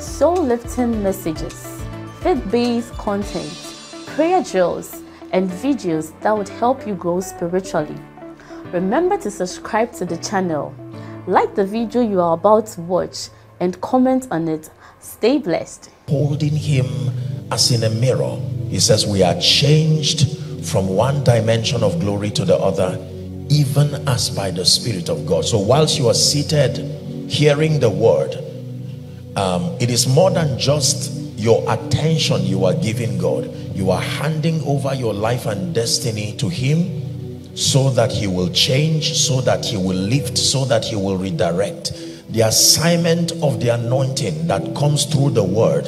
soul-lifting messages, faith-based content, prayer drills, and videos that would help you grow spiritually. Remember to subscribe to the channel, like the video you are about to watch, and comment on it. Stay blessed. Holding him as in a mirror, he says, We are changed from one dimension of glory to the other even as by the Spirit of God. So whilst you are seated hearing the word, um, it is more than just your attention you are giving God. You are handing over your life and destiny to him so that he will change, so that he will lift, so that he will redirect. The assignment of the anointing that comes through the word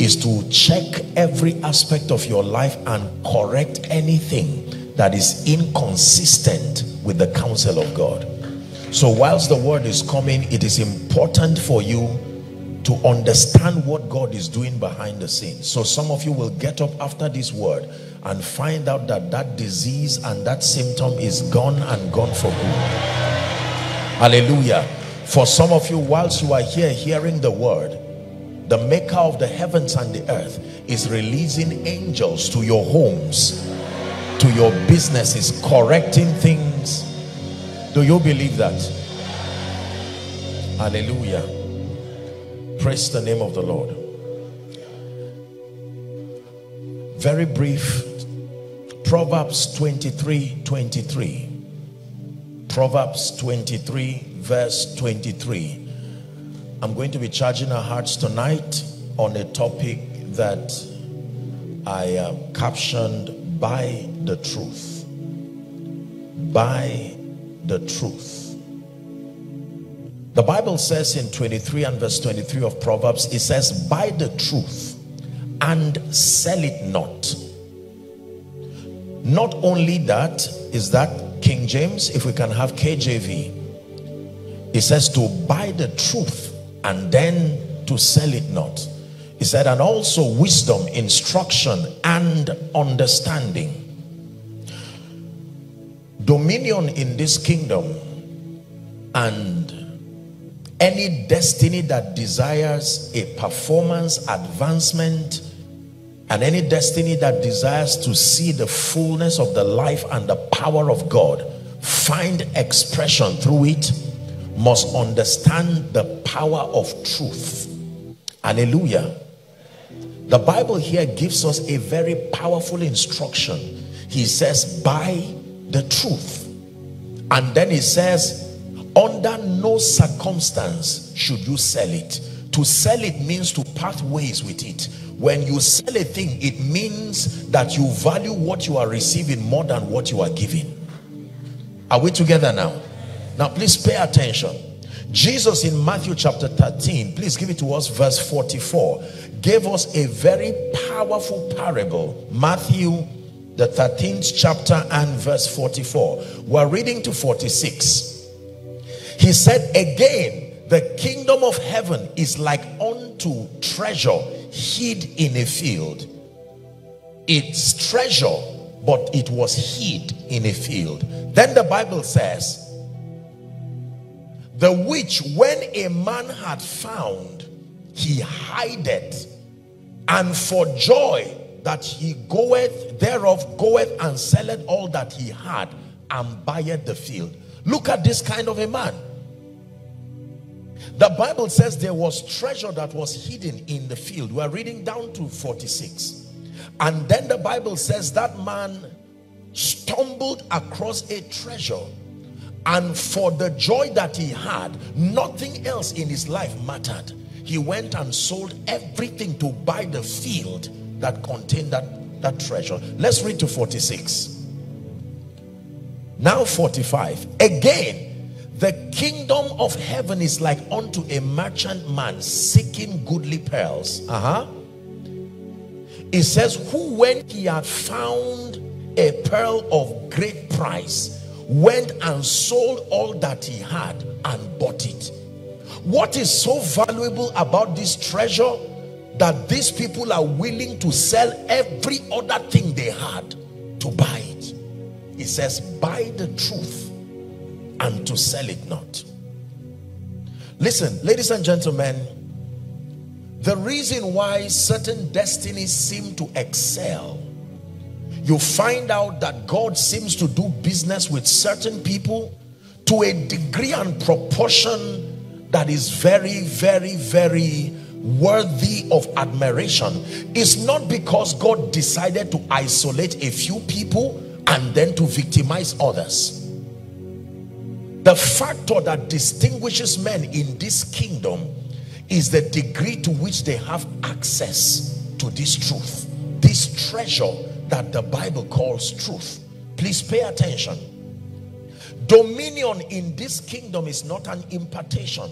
is to check every aspect of your life and correct anything that is inconsistent with the counsel of God. So whilst the word is coming, it is important for you to understand what God is doing behind the scenes. So some of you will get up after this word and find out that that disease and that symptom is gone and gone for good. Hallelujah. For some of you, whilst you are here hearing the word, the maker of the heavens and the earth is releasing angels to your homes to your businesses, correcting things do you believe that hallelujah praise the name of the lord. Very brief. Proverbs 23 23 proverbs 23 verse 23 i'm going to be charging our hearts tonight on a topic that i uh, captioned buy the truth. Buy the truth the bible says in 23 and verse 23 of proverbs it says buy the truth and sell it not. Not only that is that king james? If we can have kjv it says to buy the truth and then to sell it not. He said, and also wisdom, instruction, and understanding. Dominion in this kingdom and any destiny that desires a performance, advancement, and any destiny that desires to see the fullness of the life and the power of God find expression through it must understand the power of truth. Hallelujah. The Bible here gives us a very powerful instruction. He says, buy the truth. And then he says, under no circumstance should you sell it. To sell it means to part ways with it. When you sell a thing, it means that you value what you are receiving more than what you are giving. Are we together now? Now, please pay attention. Jesus in Matthew chapter 13, please give it to us, verse 44 gave us a very powerful parable. Matthew, the 13th chapter and verse 44. We're reading to 46. He said, Again, the kingdom of heaven is like unto treasure hid in a field. It's treasure, but it was hid in a field. Then the Bible says, the which when a man had found, he hideth and for joy that he goeth thereof goeth and selleth all that he had and buyeth the field look at this kind of a man the bible says there was treasure that was hidden in the field we're reading down to 46 and then the bible says that man stumbled across a treasure and for the joy that he had nothing else in his life mattered he went and sold everything to buy the field that contained that, that treasure. Let's read to 46. Now 45. Again, the kingdom of heaven is like unto a merchant man seeking goodly pearls. Uh-huh. It says, who when he had found a pearl of great price, went and sold all that he had and bought it. What is so valuable about this treasure that these people are willing to sell every other thing they had to buy it? It says, buy the truth and to sell it not. Listen, ladies and gentlemen, the reason why certain destinies seem to excel, you find out that God seems to do business with certain people to a degree and proportion that is very, very, very worthy of admiration. It's not because God decided to isolate a few people and then to victimize others. The factor that distinguishes men in this kingdom is the degree to which they have access to this truth, this treasure that the Bible calls truth. Please pay attention. Dominion in this kingdom is not an impartation.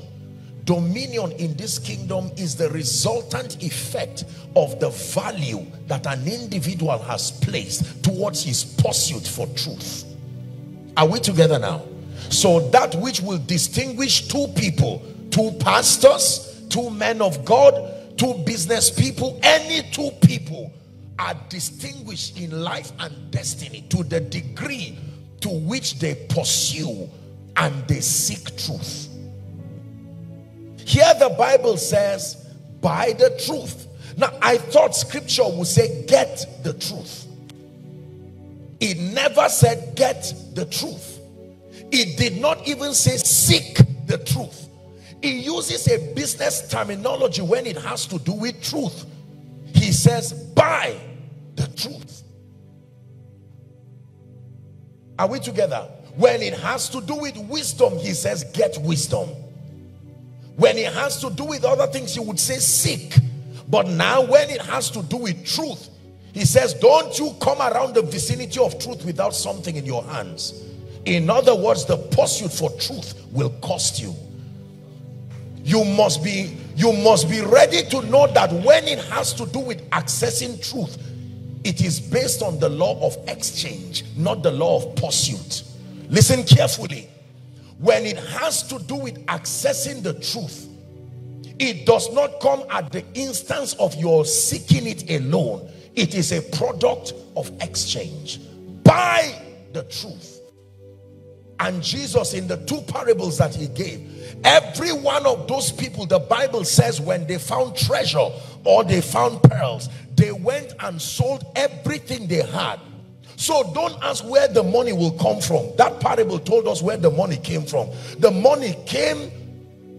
Dominion in this kingdom is the resultant effect of the value that an individual has placed towards his pursuit for truth. Are we together now? So that which will distinguish two people, two pastors, two men of God, two business people, any two people are distinguished in life and destiny to the degree to which they pursue and they seek truth. Here the Bible says, buy the truth. Now, I thought scripture would say, get the truth. It never said, get the truth. It did not even say seek the truth. It uses a business terminology when it has to do with truth. He says, buy the truth. Are we together? When it has to do with wisdom, he says, get wisdom. When it has to do with other things, he would say seek. But now when it has to do with truth, he says, don't you come around the vicinity of truth without something in your hands. In other words, the pursuit for truth will cost you. You must be you must be ready to know that when it has to do with accessing truth, it is based on the law of exchange, not the law of pursuit. Listen carefully. When it has to do with accessing the truth, it does not come at the instance of your seeking it alone. It is a product of exchange. Buy the truth and Jesus in the two parables that he gave every one of those people the Bible says when they found treasure or they found pearls they went and sold everything they had. So don't ask where the money will come from. That parable told us where the money came from. The money came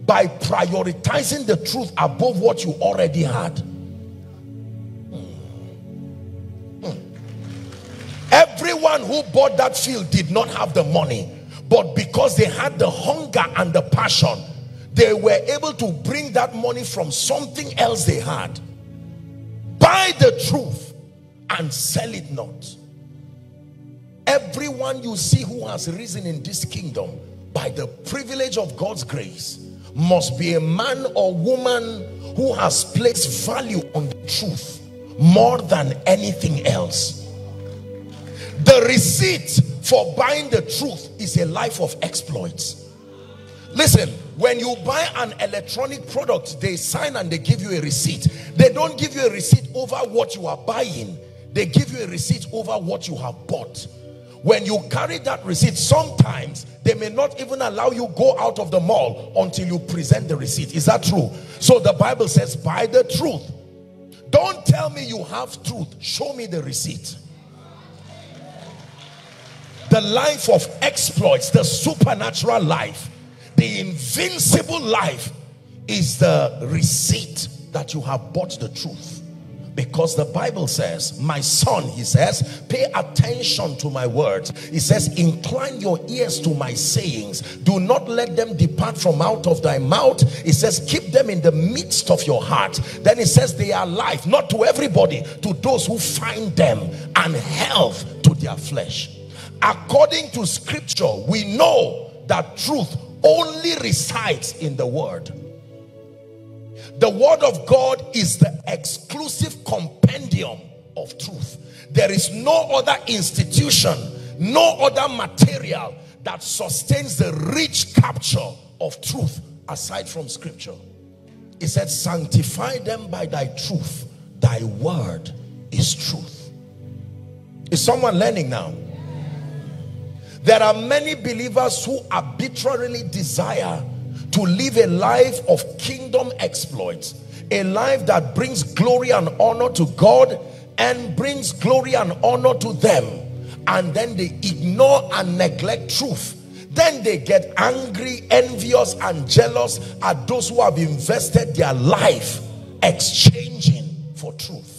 by prioritizing the truth above what you already had. Hmm. Hmm. everyone who bought that field did not have the money but because they had the hunger and the passion, they were able to bring that money from something else they had. Buy the truth and sell it not. Everyone you see who has risen in this kingdom by the privilege of God's grace must be a man or woman who has placed value on the truth more than anything else. The receipt for buying the truth is a life of exploits. Listen, when you buy an electronic product, they sign and they give you a receipt. They don't give you a receipt over what you are buying. They give you a receipt over what you have bought. When you carry that receipt, sometimes they may not even allow you go out of the mall until you present the receipt. Is that true? So the Bible says, buy the truth. Don't tell me you have truth. Show me the receipt the life of exploits, the supernatural life, the invincible life is the receipt that you have bought the truth. Because the Bible says, my son, he says, pay attention to my words. He says, incline your ears to my sayings. Do not let them depart from out of thy mouth. He says, keep them in the midst of your heart. Then he says, they are life, not to everybody, to those who find them, and health to their flesh according to scripture we know that truth only resides in the word. The word of God is the exclusive compendium of truth. There is no other institution, no other material that sustains the rich capture of truth aside from scripture. He said, sanctify them by thy truth. Thy word is truth. Is someone learning now? There are many believers who arbitrarily desire to live a life of kingdom exploits, a life that brings glory and honor to God and brings glory and honor to them. And then they ignore and neglect truth. Then they get angry, envious, and jealous at those who have invested their life exchanging for truth.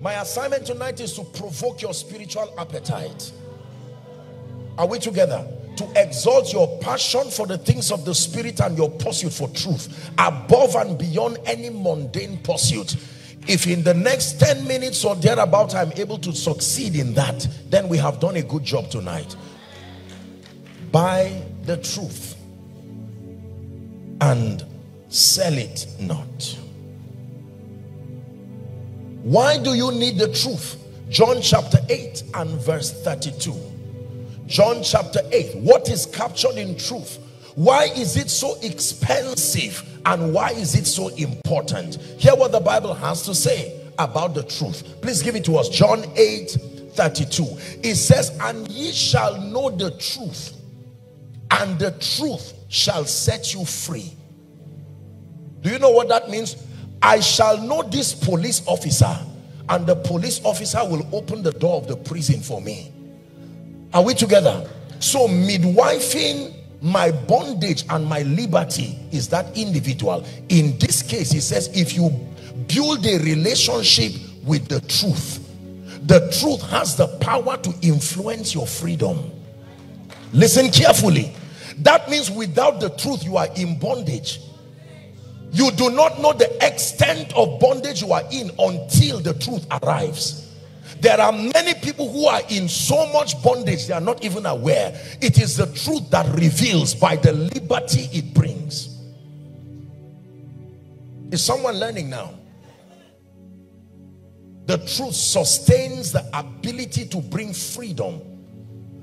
My assignment tonight is to provoke your spiritual appetite. Are we together? To exalt your passion for the things of the spirit and your pursuit for truth above and beyond any mundane pursuit. If in the next 10 minutes or thereabout I'm able to succeed in that, then we have done a good job tonight. Buy the truth and sell it not. Why do you need the truth? John chapter 8 and verse 32. John chapter 8. What is captured in truth? Why is it so expensive and why is it so important? Hear what the Bible has to say about the truth. Please give it to us. John 8 32. It says, And ye shall know the truth, and the truth shall set you free. Do you know what that means? I shall know this police officer and the police officer will open the door of the prison for me. Are we together? So midwifing my bondage and my liberty is that individual. In this case, he says, if you build a relationship with the truth, the truth has the power to influence your freedom. Listen carefully. That means without the truth, you are in bondage. You do not know the extent of bondage you are in until the truth arrives. There are many people who are in so much bondage they are not even aware. It is the truth that reveals by the liberty it brings. Is someone learning now? The truth sustains the ability to bring freedom.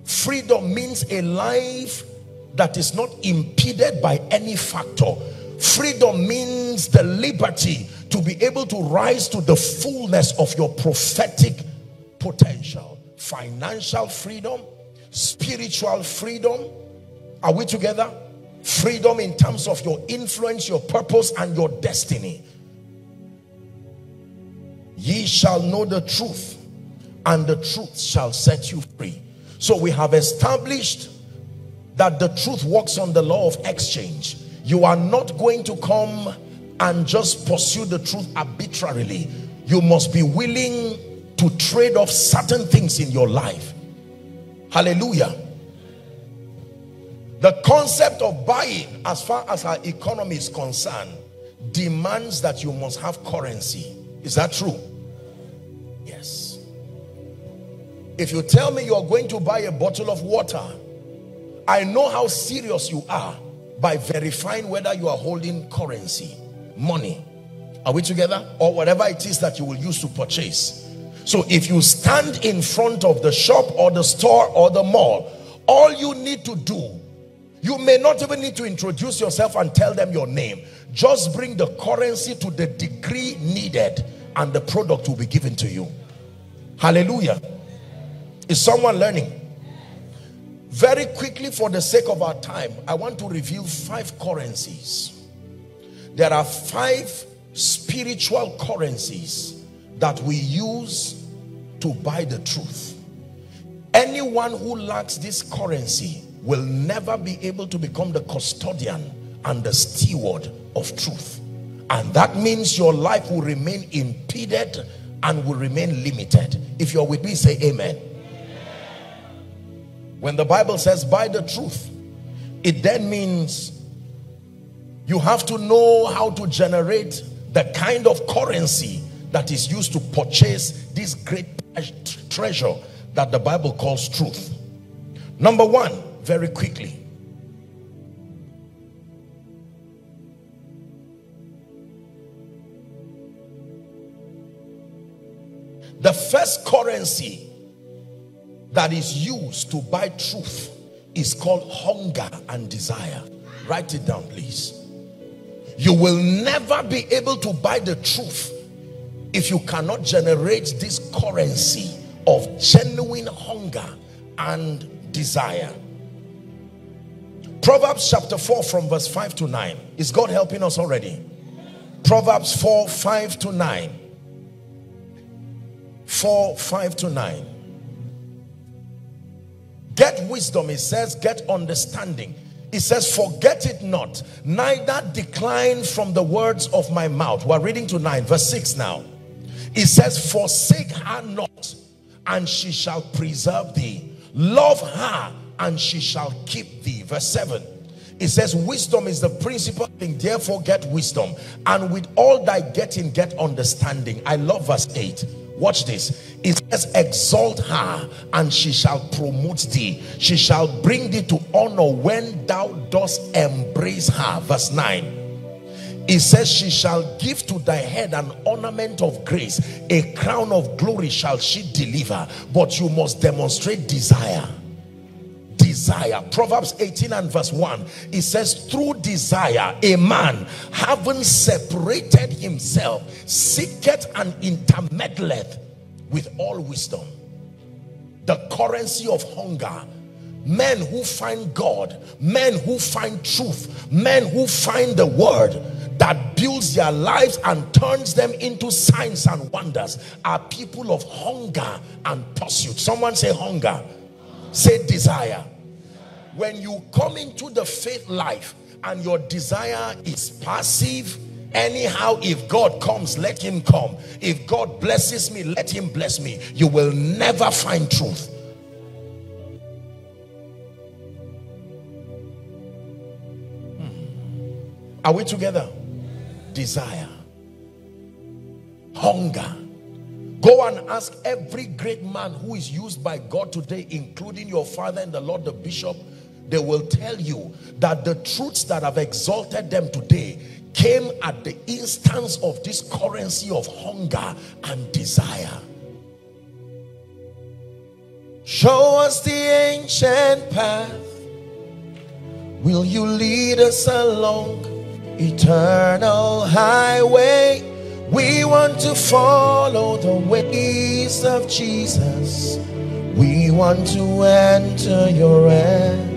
Freedom means a life that is not impeded by any factor Freedom means the liberty to be able to rise to the fullness of your prophetic potential. Financial freedom, spiritual freedom. Are we together? Freedom in terms of your influence, your purpose, and your destiny. Ye shall know the truth, and the truth shall set you free. So we have established that the truth works on the law of exchange you are not going to come and just pursue the truth arbitrarily. You must be willing to trade off certain things in your life. Hallelujah. The concept of buying, as far as our economy is concerned, demands that you must have currency. Is that true? Yes. If you tell me you're going to buy a bottle of water, I know how serious you are by verifying whether you are holding currency, money. Are we together? Or whatever it is that you will use to purchase. So if you stand in front of the shop or the store or the mall, all you need to do, you may not even need to introduce yourself and tell them your name. Just bring the currency to the degree needed and the product will be given to you. Hallelujah. Is someone learning? Very quickly, for the sake of our time, I want to reveal five currencies. There are five spiritual currencies that we use to buy the truth. Anyone who lacks this currency will never be able to become the custodian and the steward of truth. And that means your life will remain impeded and will remain limited. If you're with me, say amen. When the Bible says buy the truth, it then means you have to know how to generate the kind of currency that is used to purchase this great treasure that the Bible calls truth. Number one, very quickly. The first currency that is used to buy truth is called hunger and desire. Write it down, please. You will never be able to buy the truth if you cannot generate this currency of genuine hunger and desire. Proverbs chapter 4 from verse 5 to 9. Is God helping us already? Proverbs 4 5 to 9. 4 5 to 9. Get wisdom, it says, get understanding. It says, forget it not, neither decline from the words of my mouth. We're reading to 9, verse 6 now. It says, forsake her not, and she shall preserve thee. Love her, and she shall keep thee. Verse 7. It says, wisdom is the principal thing, therefore get wisdom. And with all thy getting, get understanding. I love verse 8 Watch this. It says, Exalt her, and she shall promote thee. She shall bring thee to honor when thou dost embrace her. Verse 9. It says, She shall give to thy head an ornament of grace, a crown of glory shall she deliver. But you must demonstrate desire. Desire. Proverbs 18 and verse 1. It says, Through desire, a man having separated himself, seeketh and intermeddleth with all wisdom. The currency of hunger men who find God, men who find truth, men who find the word that builds their lives and turns them into signs and wonders are people of hunger and pursuit. Someone say hunger, say desire. When you come into the faith life and your desire is passive, anyhow, if God comes, let him come. If God blesses me, let him bless me. You will never find truth. Hmm. Are we together? Desire, hunger. Go and ask every great man who is used by God today, including your father and the Lord, the bishop, they will tell you that the truths that have exalted them today came at the instance of this currency of hunger and desire. Show us the ancient path. Will you lead us along eternal highway? We want to follow the ways of Jesus. We want to enter your rest.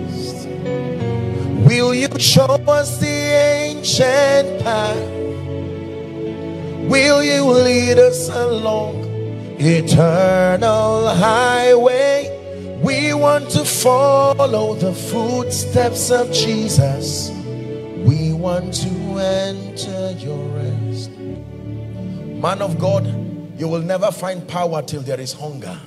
Will you show us the ancient path? Will you lead us along eternal highway? We want to follow the footsteps of Jesus. We want to enter your rest. Man of God, you will never find power till there is hunger.